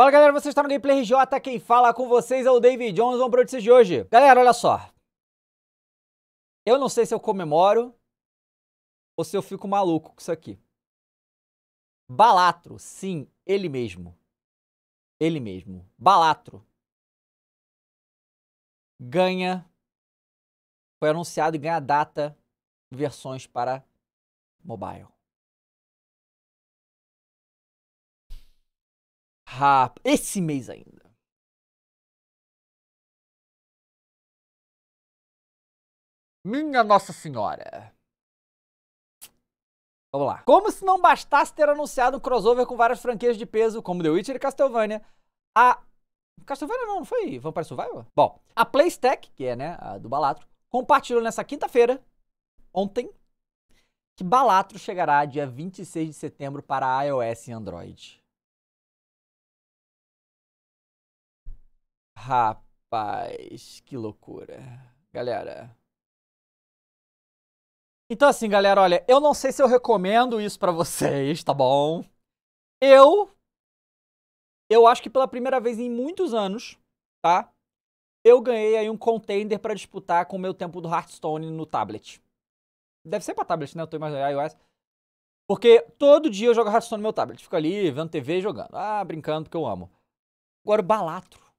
Fala galera, vocês estão no Gameplay RJ, quem fala com vocês é o David Jones, vamos para notícias de hoje. Galera, olha só. Eu não sei se eu comemoro ou se eu fico maluco com isso aqui. Balatro, sim, ele mesmo. Ele mesmo. Balatro. Ganha. Foi anunciado e ganha data versões para mobile. Rap... Esse mês ainda. Minha Nossa Senhora. Vamos lá. Como se não bastasse ter anunciado um crossover com várias franquias de peso, como The Witcher e Castlevania, a. Castlevania não, não foi Vampire Survivor? Bom, a Playstack, que é, né, a do Balatro, compartilhou nessa quinta-feira, ontem, que Balatro chegará dia 26 de setembro para iOS e Android. Rapaz, que loucura. Galera. Então assim, galera, olha, eu não sei se eu recomendo isso para vocês, tá bom? Eu eu acho que pela primeira vez em muitos anos, tá? Eu ganhei aí um contender para disputar com o meu tempo do Hearthstone no tablet. Deve ser para tablet, né? Eu tô imaginando iOS. Porque todo dia eu jogo Hearthstone no meu tablet. Fico ali vendo TV jogando. Ah, brincando porque eu amo. Agora o Balatro.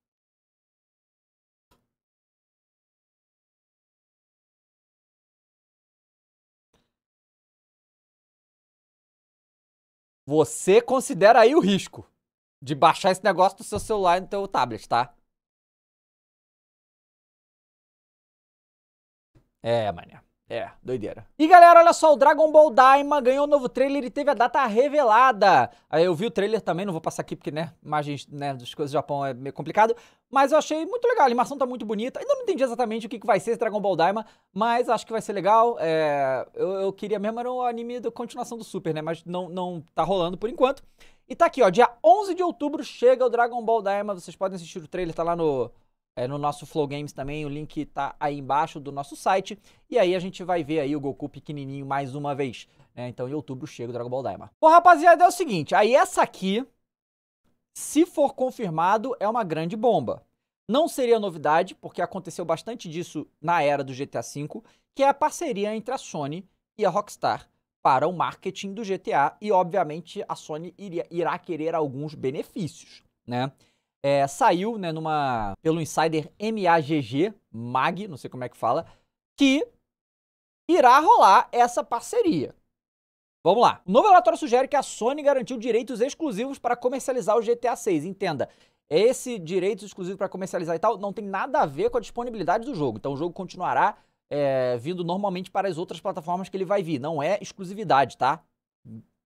Você considera aí o risco de baixar esse negócio do seu celular e no teu tablet, tá? É, mané. É, doideira. E galera, olha só, o Dragon Ball Daima ganhou um novo trailer e teve a data revelada. Eu vi o trailer também, não vou passar aqui porque, né, imagens né, das coisas do Japão é meio complicado. Mas eu achei muito legal, a animação tá muito bonita. Ainda não entendi exatamente o que, que vai ser esse Dragon Ball Daima, mas acho que vai ser legal. É, eu, eu, queria mesmo era um anime da continuação do Super, né, mas não, não tá rolando por enquanto. E tá aqui, ó, dia 11 de outubro chega o Dragon Ball Daima, vocês podem assistir o trailer, tá lá no é, no nosso Flow Games também, o link tá aí embaixo do nosso site. E aí a gente vai ver aí o Goku pequenininho mais uma vez. Né? Então em outubro chega o Dragon Ball Daima. Bom, rapaziada, é o seguinte. Aí essa aqui, se for confirmado, é uma grande bomba. Não seria novidade, porque aconteceu bastante disso na era do GTA V, que é a parceria entre a Sony e a Rockstar para o marketing do GTA. E, obviamente, a Sony iria, irá querer alguns benefícios, né? É, saiu né, numa, pelo insider MAGG, MAG, não sei como é que fala, que irá rolar essa parceria. Vamos lá. O novo relatório sugere que a Sony garantiu direitos exclusivos para comercializar o GTA 6. Entenda, esse direito exclusivo para comercializar e tal não tem nada a ver com a disponibilidade do jogo. Então o jogo continuará é, vindo normalmente para as outras plataformas que ele vai vir. Não é exclusividade, tá?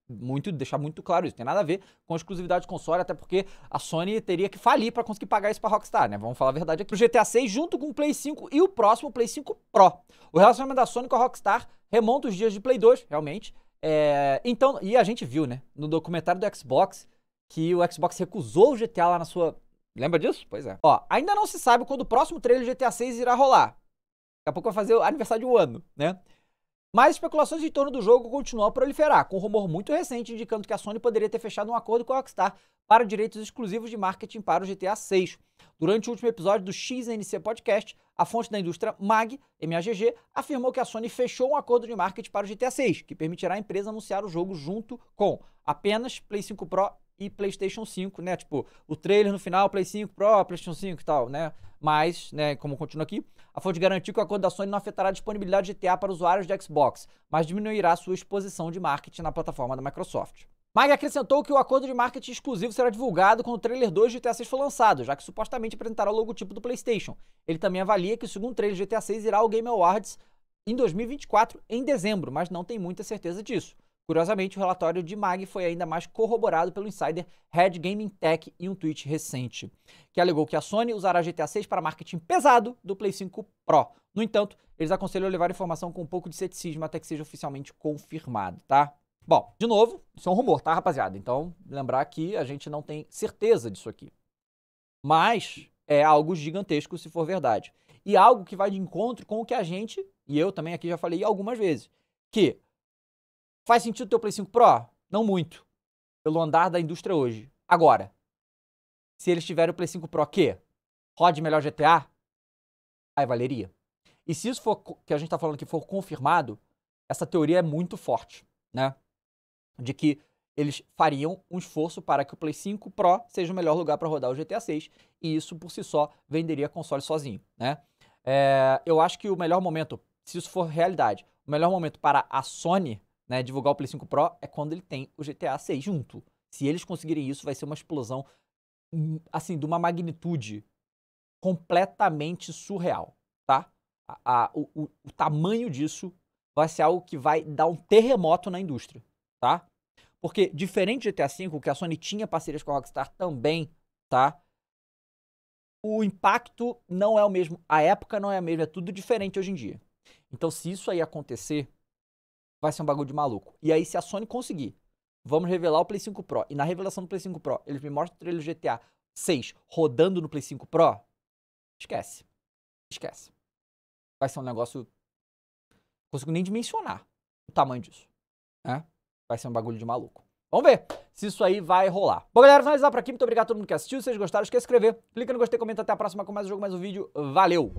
Muito deixar muito claro isso. Tem nada a ver com exclusividade de console, até porque a Sony teria que falir para conseguir pagar isso para Rockstar, né? Vamos falar a verdade aqui. O GTA 6 junto com o Play 5 e o próximo Play 5 Pro. O relacionamento da Sony com a Rockstar remonta os dias de Play 2, realmente. É, então, e a gente viu, né, no documentário do Xbox, que o Xbox recusou o GTA lá na sua. Lembra disso? Pois é. Ó, ainda não se sabe quando o próximo trailer de GTA 6 irá rolar. Daqui a pouco vai fazer o aniversário de um ano, né? Mas especulações em torno do jogo continuam a proliferar, com um rumor muito recente indicando que a Sony poderia ter fechado um acordo com a Rockstar para direitos exclusivos de marketing para o GTA 6. Durante o último episódio do XNC Podcast, a fonte da indústria MAG, MAGG, afirmou que a Sony fechou um acordo de marketing para o GTA 6, que permitirá a empresa anunciar o jogo junto com apenas Play 5 Pro e PlayStation 5, né? Tipo, o trailer no final, Play 5 Pro, PlayStation 5 e tal, né? Mas, né, como continua aqui, a fonte garantiu que o acordo da Sony não afetará a disponibilidade de GTA para usuários de Xbox, mas diminuirá sua exposição de marketing na plataforma da Microsoft. Mag acrescentou que o acordo de marketing exclusivo será divulgado quando o trailer 2 de GTA 6 for lançado, já que supostamente apresentará o logotipo do PlayStation. Ele também avalia que o segundo trailer de GTA 6 irá ao Game Awards em 2024, em dezembro, mas não tem muita certeza disso. Curiosamente, o relatório de MAG foi ainda mais corroborado pelo insider Red Gaming Tech em um tweet recente, que alegou que a Sony usará GTA 6 para marketing pesado do Play 5 Pro. No entanto, eles aconselham a levar a informação com um pouco de ceticismo até que seja oficialmente confirmado, tá? Bom, de novo, isso é um rumor, tá, rapaziada? Então, lembrar que a gente não tem certeza disso aqui. Mas é algo gigantesco se for verdade. E algo que vai de encontro com o que a gente, e eu também aqui já falei algumas vezes, que Faz sentido ter o Play 5 Pro? Não muito. Pelo andar da indústria hoje. Agora, se eles tiverem o Play 5 Pro que rode melhor GTA, aí valeria. E se isso for que a gente tá falando que for confirmado, essa teoria é muito forte, né? De que eles fariam um esforço para que o Play 5 Pro seja o melhor lugar para rodar o GTA 6 e isso por si só venderia console sozinho, né? É, eu acho que o melhor momento, se isso for realidade, o melhor momento para a Sony né, divulgar o Play 5 Pro é quando ele tem o GTA 6 junto. Se eles conseguirem isso, vai ser uma explosão hum, assim de uma magnitude completamente surreal, tá? A, a, o, o, o tamanho disso vai ser algo que vai dar um terremoto na indústria, tá? Porque, diferente do GTA V, que a Sony tinha parcerias com a Rockstar também, tá? O impacto não é o mesmo, a época não é a mesma, é tudo diferente hoje em dia. Então, se isso aí acontecer, vai ser um bagulho de maluco. E aí, se a Sony conseguir, vamos revelar o Play 5 Pro, e na revelação do Play 5 Pro, eles me mostram o trailer do GTA 6 rodando no Play 5 Pro, esquece. Esquece. Vai ser um negócio. Não consigo nem dimensionar o tamanho disso. Né? vai ser um bagulho de maluco. Vamos ver se isso aí vai rolar. Bom, galera, finalizar por aqui. Muito obrigado a todo mundo que assistiu. Se vocês gostaram, esquece de inscrever. Clica no gostei, comenta. Até a próxima com mais um jogo, mais um vídeo. Valeu!